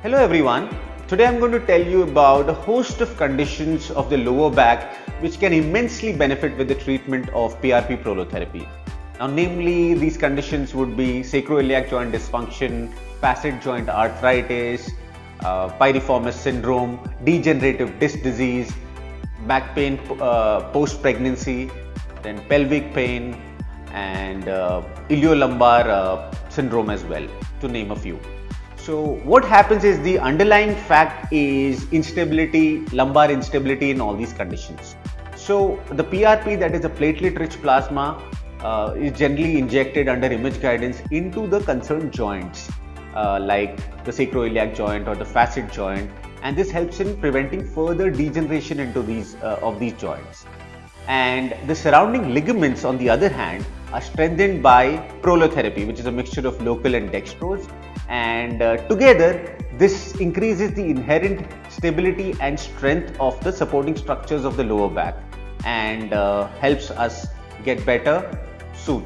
Hello everyone. Today I'm going to tell you about a host of conditions of the lower back which can immensely benefit with the treatment of PRP prolotherapy. Now namely these conditions would be sacroiliac joint dysfunction, facet joint arthritis, uh, piriformis syndrome, degenerative disc disease, back pain uh, post pregnancy, then pelvic pain and uh, iliolumbar uh, syndrome as well to name a few. So what happens is the underlying fact is instability, lumbar instability in all these conditions. So the PRP that is a platelet rich plasma uh, is generally injected under image guidance into the concerned joints uh, like the sacroiliac joint or the facet joint and this helps in preventing further degeneration into these uh, of these joints and the surrounding ligaments on the other hand are strengthened by prolotherapy which is a mixture of local and dextrose and uh, together this increases the inherent stability and strength of the supporting structures of the lower back and uh, helps us get better soon.